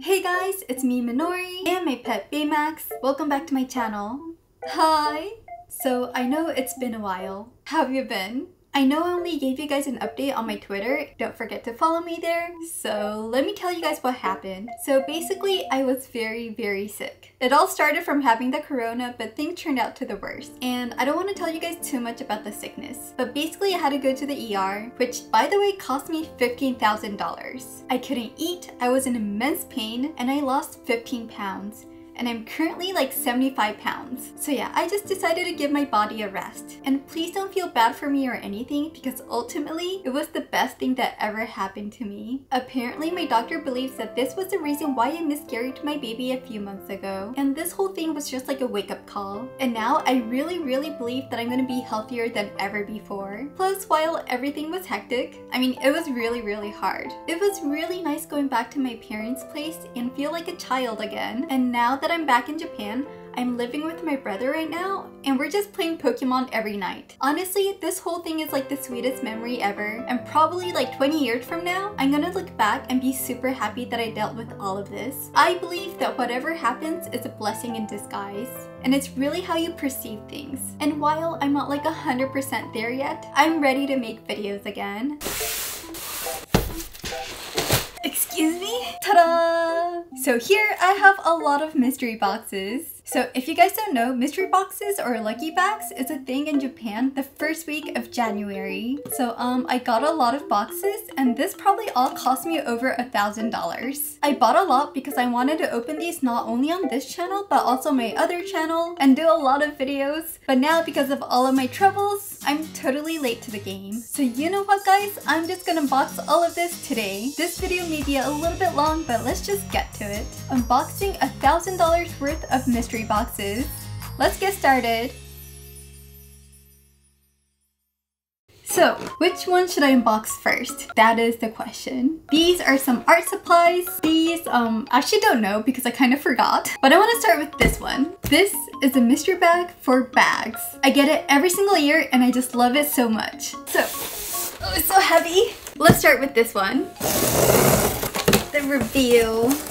Hey guys, it's me Minori and my pet Baymax. Welcome back to my channel. Hi! So I know it's been a while. How have you been? I know I only gave you guys an update on my Twitter. Don't forget to follow me there. So let me tell you guys what happened. So basically, I was very, very sick. It all started from having the corona, but things turned out to the worst. And I don't want to tell you guys too much about the sickness. But basically, I had to go to the ER, which by the way cost me $15,000. I couldn't eat, I was in immense pain, and I lost 15 pounds and I'm currently like 75 pounds. So yeah, I just decided to give my body a rest. And please don't feel bad for me or anything because ultimately it was the best thing that ever happened to me. Apparently my doctor believes that this was the reason why I miscarried my baby a few months ago. And this whole thing was just like a wake up call. And now I really really believe that I'm gonna be healthier than ever before. Plus while everything was hectic, I mean it was really really hard. It was really nice going back to my parents' place and feel like a child again. And now that that I'm back in Japan, I'm living with my brother right now, and we're just playing Pokemon every night. Honestly, this whole thing is like the sweetest memory ever, and probably like 20 years from now, I'm gonna look back and be super happy that I dealt with all of this. I believe that whatever happens is a blessing in disguise, and it's really how you perceive things. And while I'm not like 100% there yet, I'm ready to make videos again. Excuse me? Ta-da! So here I have a lot of mystery boxes. So if you guys don't know, mystery boxes or lucky bags is a thing in Japan the first week of January. So um, I got a lot of boxes and this probably all cost me over a thousand dollars. I bought a lot because I wanted to open these not only on this channel but also my other channel and do a lot of videos. But now because of all of my troubles, I'm totally late to the game. So you know what guys, I'm just gonna box all of this today. This video may be a little bit long but let's just get to it. Unboxing a thousand dollars worth of mystery mystery boxes. Let's get started. So, which one should I unbox first? That is the question. These are some art supplies. These, um, I actually don't know because I kind of forgot. But I want to start with this one. This is a mystery bag for bags. I get it every single year and I just love it so much. So, oh, it's so heavy. Let's start with this one. The reveal.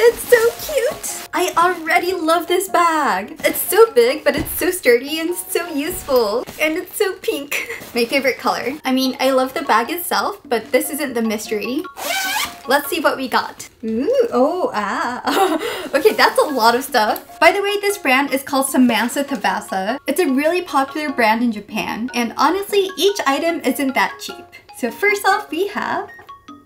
It's so cute. I already love this bag. It's so big, but it's so sturdy and so useful. And it's so pink. My favorite color. I mean, I love the bag itself, but this isn't the mystery. Let's see what we got. Ooh, oh, ah. okay, that's a lot of stuff. By the way, this brand is called Samantha Thavasa. It's a really popular brand in Japan. And honestly, each item isn't that cheap. So first off, we have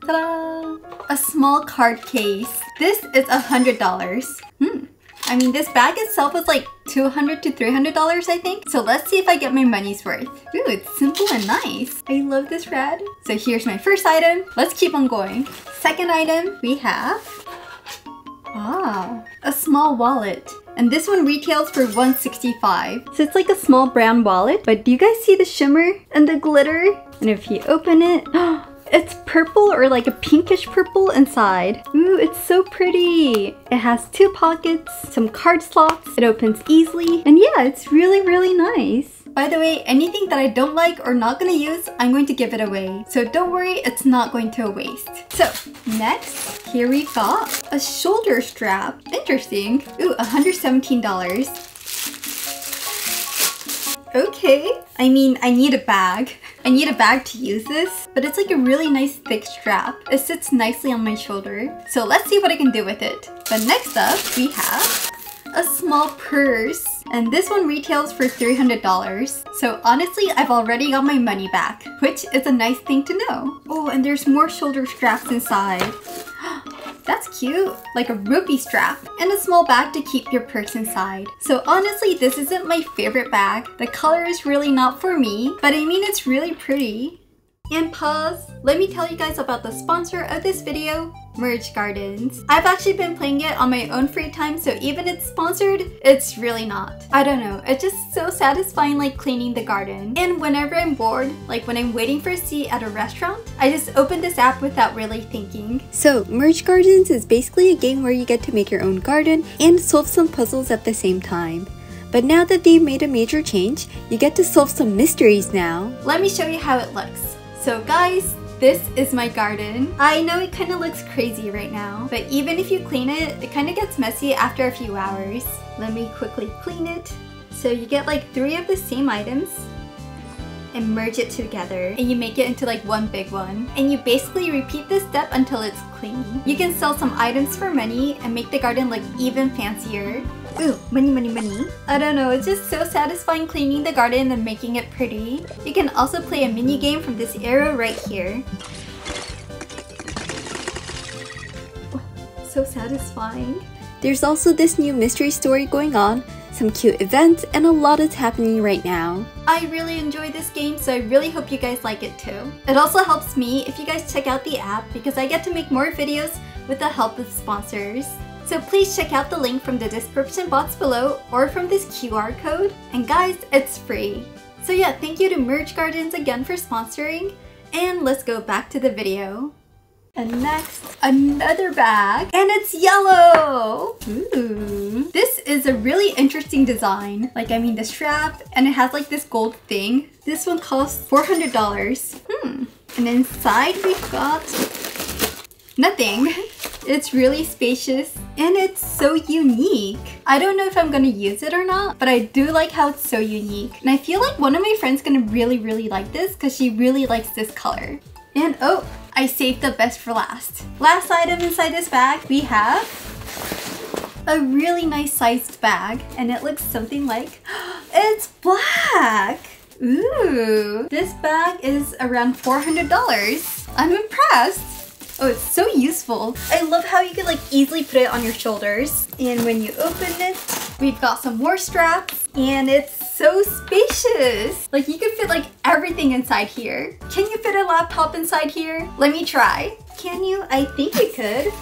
Ta-da! A small card case. This is a $100. Hmm. I mean, this bag itself was like 200 to $300, I think. So let's see if I get my money's worth. Ooh, it's simple and nice. I love this red. So here's my first item. Let's keep on going. Second item, we have... Ah, a small wallet. And this one retails for 165 So it's like a small brown wallet, but do you guys see the shimmer and the glitter? And if you open it, It's purple or like a pinkish purple inside. Ooh, it's so pretty. It has two pockets, some card slots, it opens easily, and yeah, it's really, really nice. By the way, anything that I don't like or not gonna use, I'm going to give it away. So don't worry, it's not going to waste. So next, here we got a shoulder strap. Interesting. Ooh, $117. Okay. I mean, I need a bag. I need a bag to use this, but it's like a really nice thick strap. It sits nicely on my shoulder. So let's see what I can do with it. But next up, we have a small purse. And this one retails for $300. So honestly, I've already got my money back, which is a nice thing to know. Oh, and there's more shoulder straps inside. Oh, That's cute. Like a rupee strap and a small bag to keep your purse inside. So honestly, this isn't my favorite bag. The color is really not for me, but I mean it's really pretty. And pause. Let me tell you guys about the sponsor of this video, Merge Gardens. I've actually been playing it on my own free time, so even it's sponsored, it's really not. I don't know, it's just so satisfying like cleaning the garden. And whenever I'm bored, like when I'm waiting for a seat at a restaurant, I just open this app without really thinking. So, Merge Gardens is basically a game where you get to make your own garden and solve some puzzles at the same time. But now that they've made a major change, you get to solve some mysteries now. Let me show you how it looks. So guys, this is my garden. I know it kind of looks crazy right now, but even if you clean it, it kind of gets messy after a few hours. Let me quickly clean it. So you get like three of the same items and merge it together and you make it into like one big one. And you basically repeat this step until it's clean. You can sell some items for money and make the garden look even fancier. Ooh, money, money, money. I don't know, it's just so satisfying cleaning the garden and making it pretty. You can also play a mini game from this arrow right here. So satisfying. There's also this new mystery story going on, some cute events, and a lot is happening right now. I really enjoy this game, so I really hope you guys like it too. It also helps me if you guys check out the app because I get to make more videos with the help of sponsors. So please check out the link from the description box below or from this QR code. And guys, it's free. So yeah, thank you to Merge Gardens again for sponsoring. And let's go back to the video. And next, another bag, and it's yellow! Ooh. This is a really interesting design. Like, I mean, the strap, and it has like this gold thing. This one costs $400. Hmm. And inside we've got nothing. It's really spacious and it's so unique. I don't know if I'm gonna use it or not, but I do like how it's so unique. And I feel like one of my friends gonna really, really like this because she really likes this color. And oh, I saved the best for last. Last item inside this bag, we have a really nice sized bag and it looks something like, it's black! Ooh, this bag is around $400. I'm impressed. Oh, it's so useful. I love how you can like easily put it on your shoulders. And when you open it, we've got some more straps and it's so spacious. Like you can fit like everything inside here. Can you fit a laptop inside here? Let me try. Can you? I think you could.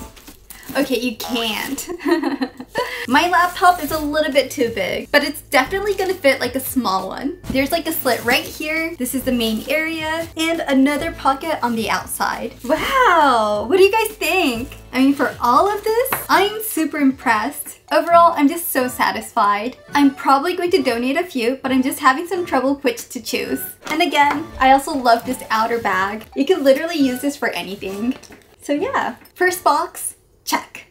Okay, you can't. My laptop is a little bit too big, but it's definitely gonna fit like a small one. There's like a slit right here. This is the main area and another pocket on the outside. Wow, what do you guys think? I mean, for all of this, I'm super impressed. Overall, I'm just so satisfied. I'm probably going to donate a few, but I'm just having some trouble which to choose. And again, I also love this outer bag. You can literally use this for anything. So yeah, first box, check.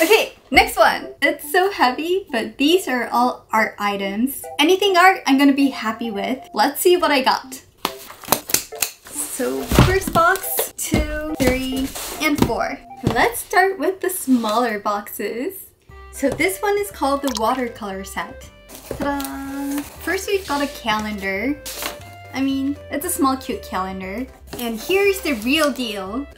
Okay, next one. It's so heavy, but these are all art items. Anything art, I'm gonna be happy with. Let's see what I got. So first box, two, three, and four. Let's start with the smaller boxes. So this one is called the watercolor set. Ta-da! First we've got a calendar. I mean, it's a small cute calendar. And here's the real deal.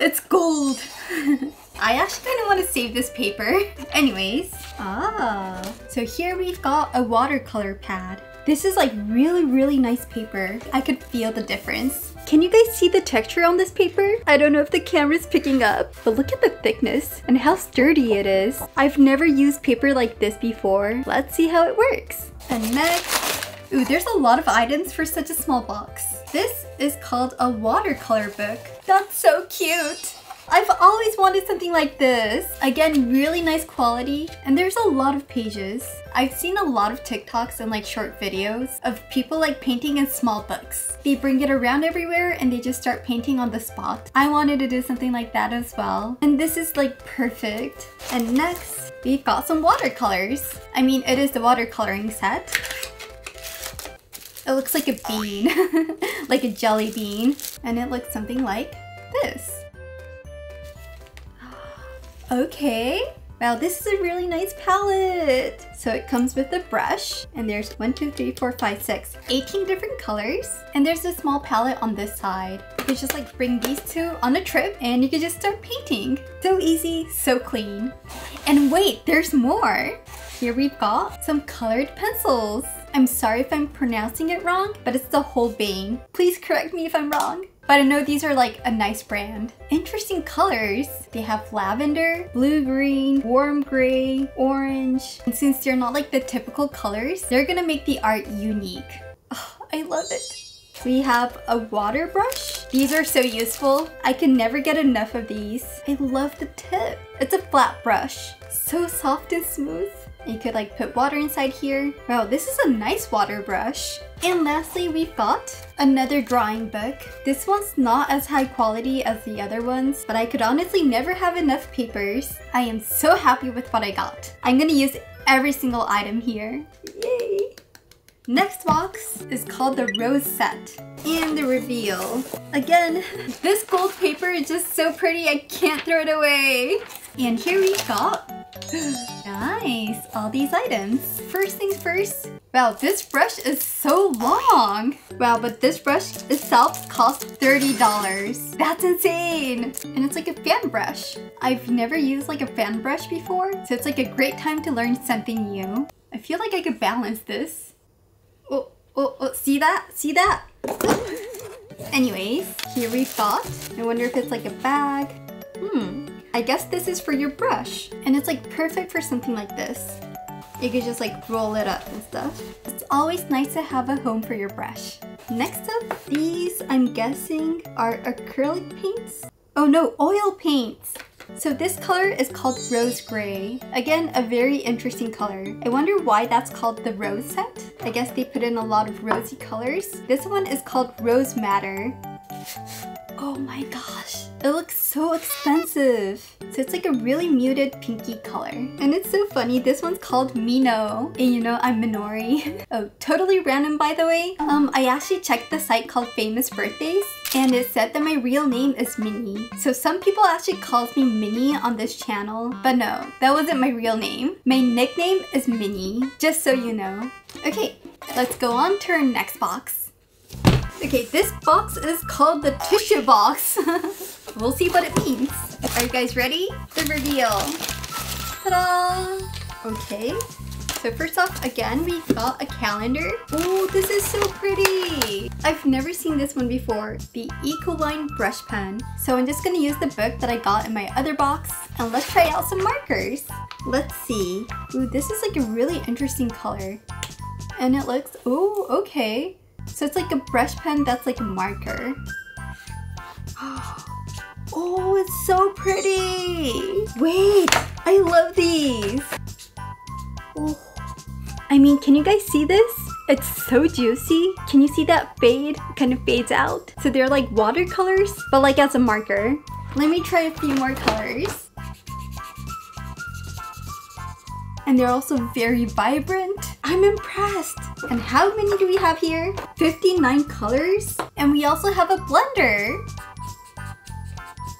it's gold! I actually kind of want to save this paper. Anyways, ah, so here we've got a watercolor pad. This is like really, really nice paper. I could feel the difference. Can you guys see the texture on this paper? I don't know if the camera's picking up, but look at the thickness and how sturdy it is. I've never used paper like this before. Let's see how it works. And next, Ooh, there's a lot of items for such a small box. This is called a watercolor book. That's so cute. I've always wanted something like this. Again, really nice quality, and there's a lot of pages. I've seen a lot of TikToks and like short videos of people like painting in small books. They bring it around everywhere and they just start painting on the spot. I wanted to do something like that as well. And this is like perfect. And next, we've got some watercolors. I mean, it is the watercoloring set. It looks like a bean, like a jelly bean. And it looks something like this. Okay. Wow, this is a really nice palette. So it comes with a brush and there's one, two, three, four, five, six, 18 different colors. And there's a small palette on this side. You could just like bring these two on a trip and you can just start painting. So easy, so clean. And wait, there's more. Here we've got some colored pencils. I'm sorry if I'm pronouncing it wrong, but it's the Holbein. Please correct me if I'm wrong. But I know these are like a nice brand. Interesting colors. They have lavender, blue-green, warm gray, orange. And since they're not like the typical colors, they're gonna make the art unique. Oh, I love it. We have a water brush. These are so useful. I can never get enough of these. I love the tip. It's a flat brush. So soft and smooth. You could like put water inside here. Wow, this is a nice water brush. And lastly, we've got another drawing book. This one's not as high quality as the other ones, but I could honestly never have enough papers. I am so happy with what I got. I'm gonna use every single item here. Yay! Next box is called the Rose Set. And the reveal. Again, this gold paper is just so pretty, I can't throw it away. And here we got Nice, all these items. First things first. Wow, this brush is so long. Wow, but this brush itself costs $30. That's insane. And it's like a fan brush. I've never used like a fan brush before, so it's like a great time to learn something new. I feel like I could balance this. Oh, oh, oh see that? See that? Anyways, here we've got, I wonder if it's like a bag. Hmm, I guess this is for your brush. And it's like perfect for something like this. You could just like roll it up and stuff. It's always nice to have a home for your brush. Next up, these I'm guessing are acrylic paints. Oh no, oil paints. So this color is called Rose Gray. Again, a very interesting color. I wonder why that's called the Rose set. I guess they put in a lot of rosy colors. This one is called Rose Madder. Oh my gosh, it looks so expensive. So it's like a really muted pinky color. And it's so funny, this one's called Mino. And you know, I'm Minori. oh, totally random by the way. Um, I actually checked the site called Famous Birthdays and it said that my real name is Minnie. So some people actually calls me Minnie on this channel, but no, that wasn't my real name. My nickname is Minnie, just so you know. Okay, let's go on to our next box. Okay, this box is called the tissue box. we'll see what it means. Are you guys ready? The reveal. Ta-da! Okay. So first off, again, we got a calendar. Oh, this is so pretty. I've never seen this one before, the Ecoline brush pen. So I'm just gonna use the book that I got in my other box and let's try out some markers. Let's see. Ooh, this is like a really interesting color. And it looks, oh, okay. So it's like a brush pen that's like a marker. Oh, it's so pretty! Wait, I love these! Oh. I mean, can you guys see this? It's so juicy. Can you see that fade? Kind of fades out. So they're like watercolors, but like as a marker. Let me try a few more colors. And they're also very vibrant. I'm impressed. And how many do we have here? 59 colors. And we also have a blender.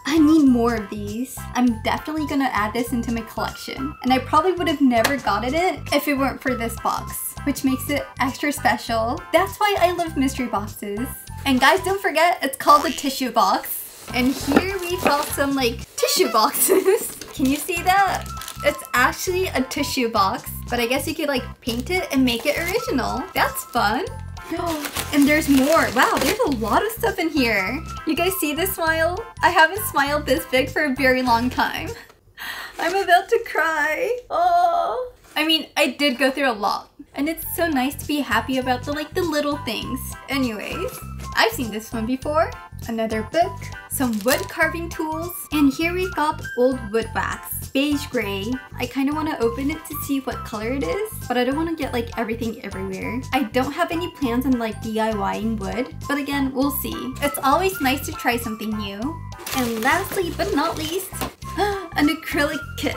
I need more of these. I'm definitely gonna add this into my collection. And I probably would have never gotten it if it weren't for this box, which makes it extra special. That's why I love mystery boxes. And guys, don't forget, it's called the tissue box. And here we found some like tissue boxes. Can you see that? It's actually a tissue box, but I guess you could like paint it and make it original. That's fun. And there's more. Wow, there's a lot of stuff in here. You guys see this smile? I haven't smiled this big for a very long time. I'm about to cry. Oh. I mean, I did go through a lot. And it's so nice to be happy about the like the little things. Anyways, I've seen this one before. Another book, some wood carving tools, and here we've got old wood wax, beige gray. I kind of want to open it to see what color it is, but I don't want to get like everything everywhere. I don't have any plans on like DIYing wood, but again, we'll see. It's always nice to try something new. And lastly but not least, an acrylic kit.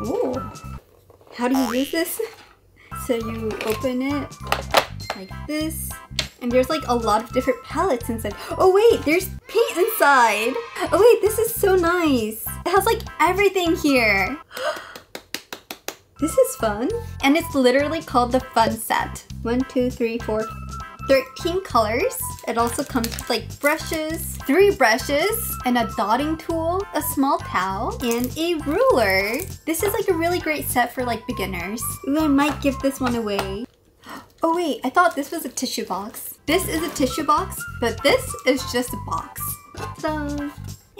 Ooh. How do you use this? So you open it like this, and there's like a lot of different palettes inside. Oh wait, there's paint inside. Oh wait, this is so nice. It has like everything here. this is fun. And it's literally called the fun set. One, two, three, four, 13 colors. It also comes with like brushes, three brushes, and a dotting tool, a small towel, and a ruler. This is like a really great set for like beginners. Ooh, I might give this one away. Oh wait, I thought this was a tissue box. This is a tissue box, but this is just a box. Ta-da!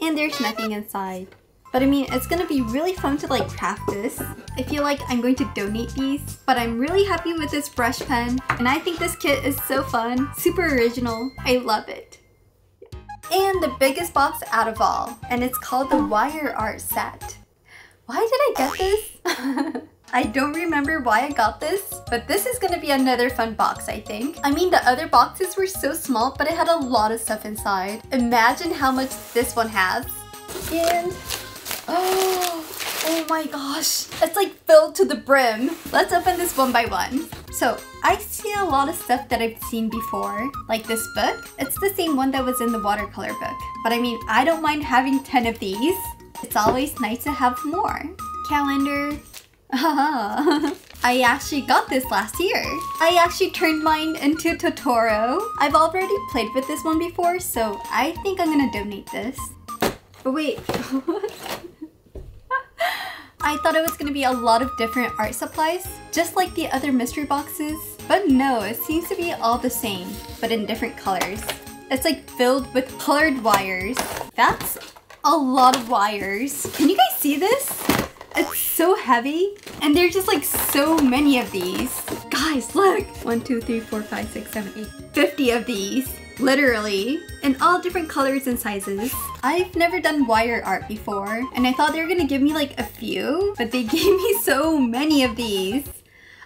And there's nothing inside. But I mean, it's gonna be really fun to like craft this. I feel like I'm going to donate these, but I'm really happy with this brush pen. And I think this kit is so fun, super original. I love it. And the biggest box out of all, and it's called the Wire Art Set. Why did I get this? I don't remember why I got this, but this is gonna be another fun box, I think. I mean, the other boxes were so small, but it had a lot of stuff inside. Imagine how much this one has. And, oh, oh my gosh. It's like filled to the brim. Let's open this one by one. So, I see a lot of stuff that I've seen before, like this book. It's the same one that was in the watercolor book. But I mean, I don't mind having 10 of these. It's always nice to have more. Calendar. I actually got this last year. I actually turned mine into Totoro. I've already played with this one before, so I think I'm gonna donate this. But wait, I thought it was gonna be a lot of different art supplies, just like the other mystery boxes. But no, it seems to be all the same, but in different colors. It's like filled with colored wires. That's a lot of wires. Can you guys see this? It's so heavy, and there's just like so many of these. Guys, look! One, two, three, four, five, six, seven, eight, 50 of these. Literally, in all different colors and sizes. I've never done wire art before, and I thought they were gonna give me like a few, but they gave me so many of these.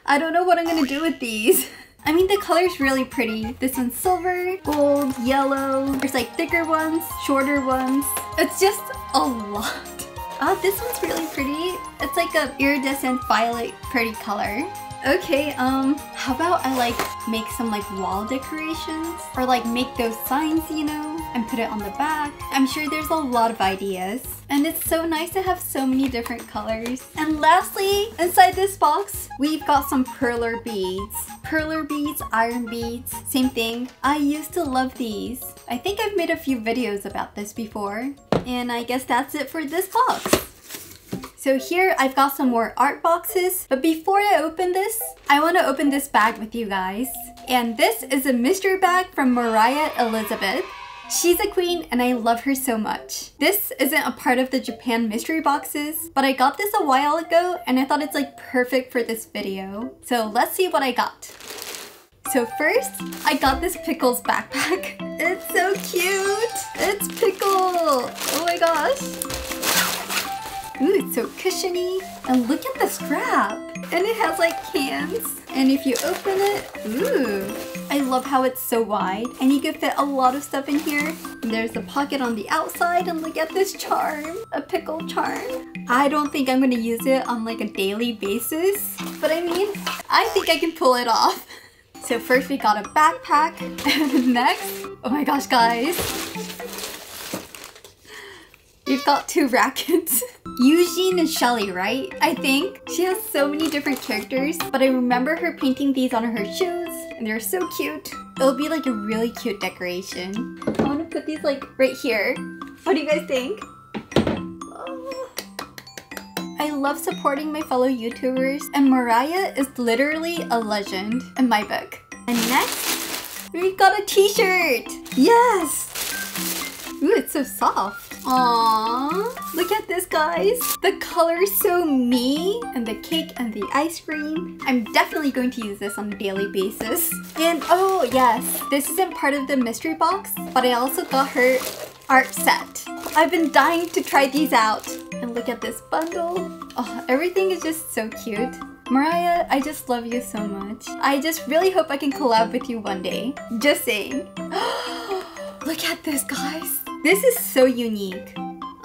I don't know what I'm gonna do with these. I mean, the color's really pretty. This one's silver, gold, yellow. There's like thicker ones, shorter ones. It's just a lot. Oh, this one's really pretty. It's like a iridescent violet pretty color. Okay, um, how about I like make some like wall decorations or like make those signs, you know, and put it on the back. I'm sure there's a lot of ideas. And it's so nice to have so many different colors. And lastly, inside this box, we've got some perler beads. Perler beads, iron beads, same thing. I used to love these. I think I've made a few videos about this before. And I guess that's it for this box. So here I've got some more art boxes, but before I open this, I want to open this bag with you guys. And this is a mystery bag from Mariah Elizabeth. She's a queen and I love her so much. This isn't a part of the Japan mystery boxes, but I got this a while ago and I thought it's like perfect for this video. So let's see what I got. So first, I got this Pickles backpack. It's so cute! It's Pickle! Oh my gosh! Ooh, it's so cushiony. And look at the strap. And it has like cans. And if you open it, ooh. I love how it's so wide. And you can fit a lot of stuff in here. And there's a pocket on the outside. And look at this charm. A pickle charm. I don't think I'm gonna use it on like a daily basis. But I mean, I think I can pull it off. So first we got a backpack. Next, oh my gosh guys. We've got two rackets. Eugene and Shelly, right? I think. She has so many different characters, but I remember her painting these on her shoes, and they're so cute. It'll be like a really cute decoration. I want to put these like right here. What do you guys think? I love supporting my fellow YouTubers, and Mariah is literally a legend in my book. And next, we've got a t-shirt! Yes! Ooh, it's so soft. Aww, look at this guys. The color is so me and the cake and the ice cream. I'm definitely going to use this on a daily basis. And oh yes, this isn't part of the mystery box, but I also got her art set. I've been dying to try these out. And look at this bundle. Oh, everything is just so cute. Mariah, I just love you so much. I just really hope I can collab with you one day. Just saying. look at this, guys. This is so unique.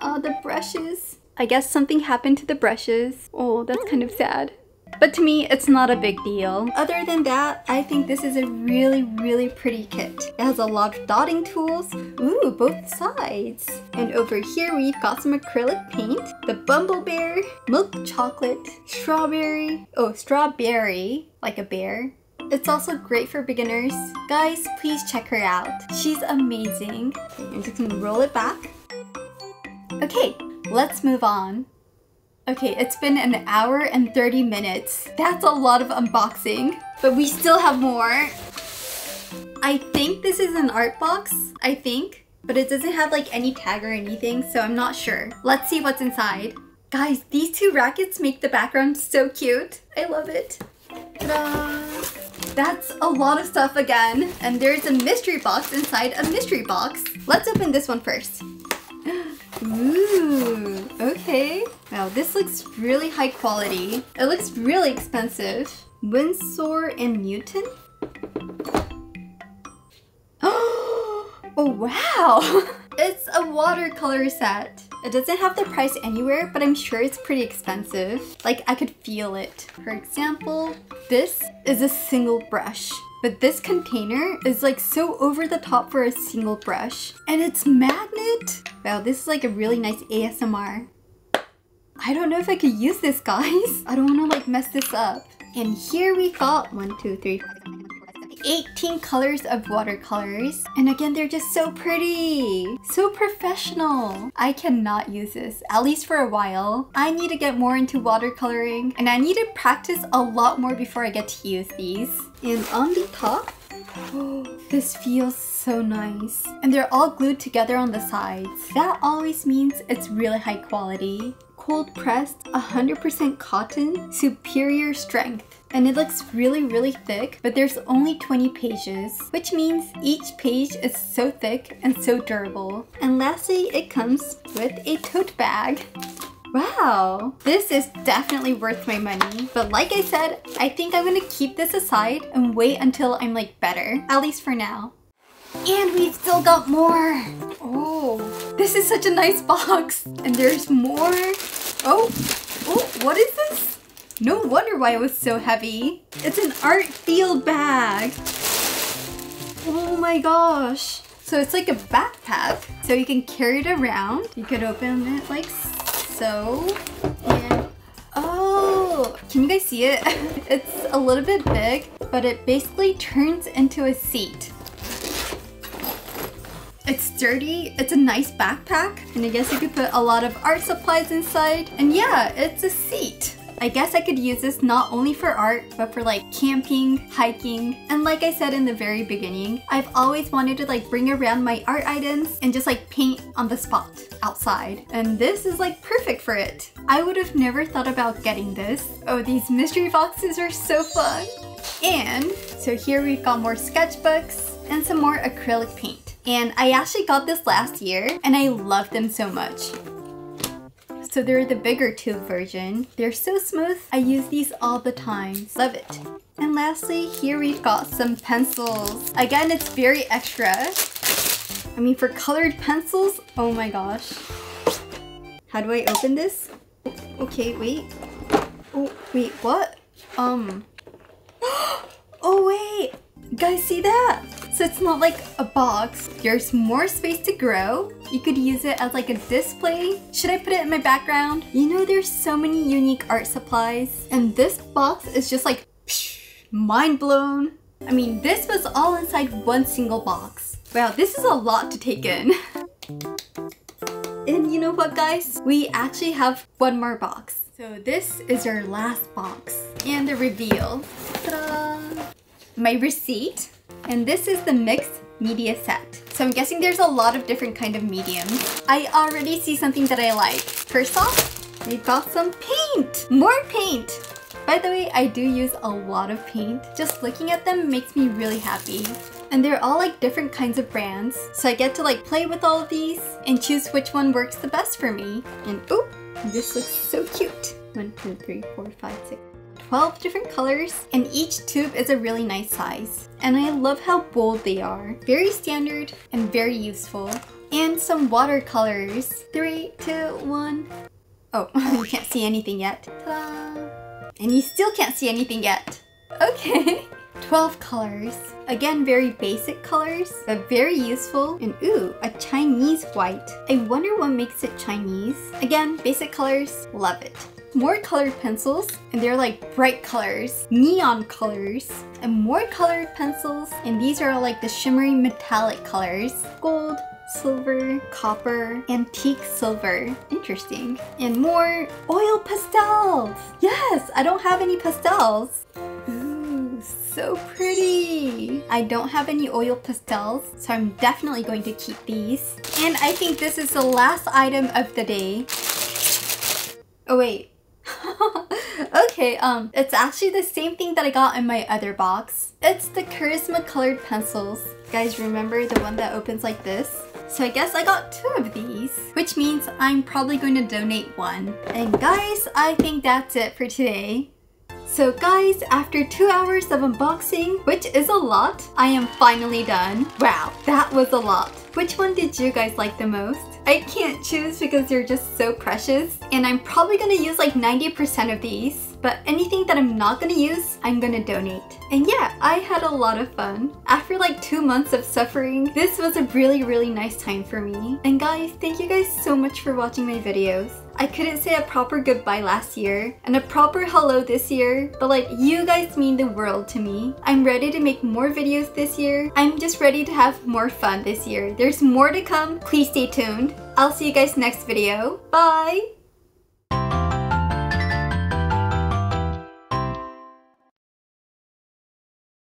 Oh, the brushes. I guess something happened to the brushes. Oh, that's kind of sad. But to me, it's not a big deal. Other than that, I think this is a really, really pretty kit. It has a lot of dotting tools. Ooh, both sides. And over here, we've got some acrylic paint, the Bumble Bear, milk chocolate, strawberry, oh, strawberry, like a bear, it's also great for beginners. Guys, please check her out. She's amazing. I'm just gonna roll it back. Okay, let's move on. Okay, it's been an hour and 30 minutes. That's a lot of unboxing, but we still have more. I think this is an art box, I think, but it doesn't have like any tag or anything, so I'm not sure. Let's see what's inside. Guys, these two rackets make the background so cute. I love it. That's a lot of stuff again. And there's a mystery box inside a mystery box. Let's open this one first. Ooh, okay. Wow, this looks really high quality. It looks really expensive. Winsor and Newton? Oh, wow! it's a watercolor set. It doesn't have the price anywhere, but I'm sure it's pretty expensive. Like, I could feel it. For example, this is a single brush. But this container is like so over the top for a single brush. And it's magnet! Wow, this is like a really nice ASMR. I don't know if I could use this, guys. I don't want to like mess this up. And here we got one, two, three, 18 colors of watercolors. And again, they're just so pretty. So professional. I cannot use this, at least for a while. I need to get more into watercoloring and I need to practice a lot more before I get to use these. And on the top, oh, this feels so nice. And they're all glued together on the sides. That always means it's really high quality. Cold pressed, 100% cotton, superior strength and it looks really really thick but there's only 20 pages which means each page is so thick and so durable and lastly it comes with a tote bag Wow, this is definitely worth my money. But like I said, I think I'm gonna keep this aside and wait until I'm like better, at least for now. And we've still got more. Oh, this is such a nice box. And there's more. Oh, oh, what is this? No wonder why it was so heavy. It's an art field bag. Oh my gosh. So it's like a backpack. So you can carry it around. You could open it like so. And oh, can you guys see it? it's a little bit big, but it basically turns into a seat. It's sturdy, it's a nice backpack, and I guess you could put a lot of art supplies inside. And yeah, it's a seat. I guess I could use this not only for art, but for like camping, hiking, and like I said in the very beginning, I've always wanted to like bring around my art items and just like paint on the spot outside. And this is like perfect for it. I would have never thought about getting this. Oh, these mystery boxes are so fun. And so here we've got more sketchbooks and some more acrylic paint. And I actually got this last year and I love them so much so they're the bigger tube version. They're so smooth, I use these all the time. Love it. And lastly, here we've got some pencils. Again, it's very extra. I mean, for colored pencils, oh my gosh. How do I open this? Okay, wait. Oh, wait, what? Um. Oh, wait. Guys, see that? So it's not like a box. There's more space to grow. You could use it as like a display. Should I put it in my background? You know there's so many unique art supplies. And this box is just like mind blown. I mean, this was all inside one single box. Wow, this is a lot to take in. and you know what guys? We actually have one more box. So this is our last box. And the reveal. My receipt and this is the mixed media set. So I'm guessing there's a lot of different kind of mediums. I already see something that I like. First off, we've got some paint! More paint! By the way, I do use a lot of paint. Just looking at them makes me really happy. And they're all like different kinds of brands. So I get to like play with all of these and choose which one works the best for me. And oh, this looks so cute. One, two, three, four, five, six, 12 different colors and each tube is a really nice size. And I love how bold they are. Very standard and very useful. And some watercolors. Three, two, one. Oh, you can't see anything yet. And you still can't see anything yet. Okay. 12 colors. Again, very basic colors, but very useful. And ooh, a Chinese white. I wonder what makes it Chinese. Again, basic colors, love it more colored pencils and they're like bright colors, neon colors, and more colored pencils and these are like the shimmery metallic colors, gold, silver, copper, antique silver. Interesting. And more oil pastels. Yes, I don't have any pastels. Ooh, so pretty. I don't have any oil pastels, so I'm definitely going to keep these. And I think this is the last item of the day. Oh wait, okay, um, it's actually the same thing that I got in my other box. It's the Charisma colored pencils. Guys, remember the one that opens like this? So I guess I got two of these, which means I'm probably going to donate one. And guys, I think that's it for today. So guys, after two hours of unboxing, which is a lot, I am finally done. Wow, that was a lot. Which one did you guys like the most? I can't choose because they're just so precious and I'm probably gonna use like 90% of these but anything that I'm not gonna use, I'm gonna donate. And yeah, I had a lot of fun. After like two months of suffering, this was a really, really nice time for me. And guys, thank you guys so much for watching my videos. I couldn't say a proper goodbye last year and a proper hello this year, but like you guys mean the world to me. I'm ready to make more videos this year. I'm just ready to have more fun this year. There's more to come. Please stay tuned. I'll see you guys next video. Bye!